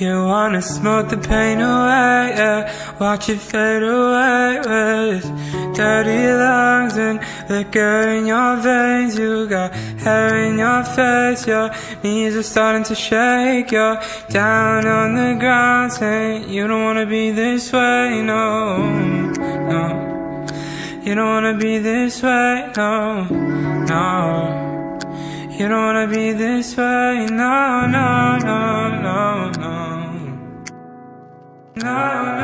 You wanna smoke the pain away, yeah. Watch it fade away with dirty lungs and liquor in your veins. You got hair in your face, your knees are starting to shake. You're down on the ground saying you don't wanna be this way, no, no. You don't wanna be this way, no, no. You don't wanna be this way, no, no, no, no, no.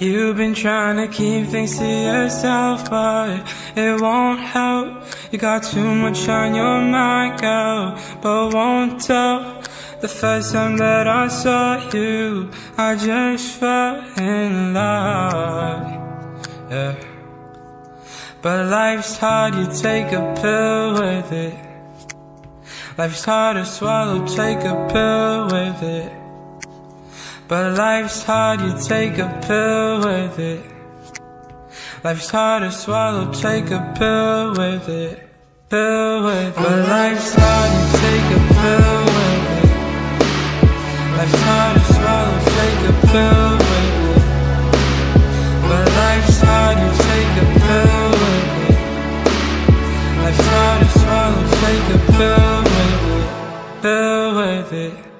You've been trying to keep things to yourself, but it won't help. You got too much on your mind, girl, but won't tell. The first time that I saw you, I just fell in love. Yeah. But life's hard, you take a pill with it. Life's hard to swallow, take a pill with it. But life's hard, you take a pill with it. Life's hard to swallow, take a pill with it. Pill with it. But life's hard, you take a pill with it. Life's hard to swallow, take a pill with it. But life's hard, you take a pill with it. Life's hard to swallow, take a pill with it. Pill with it.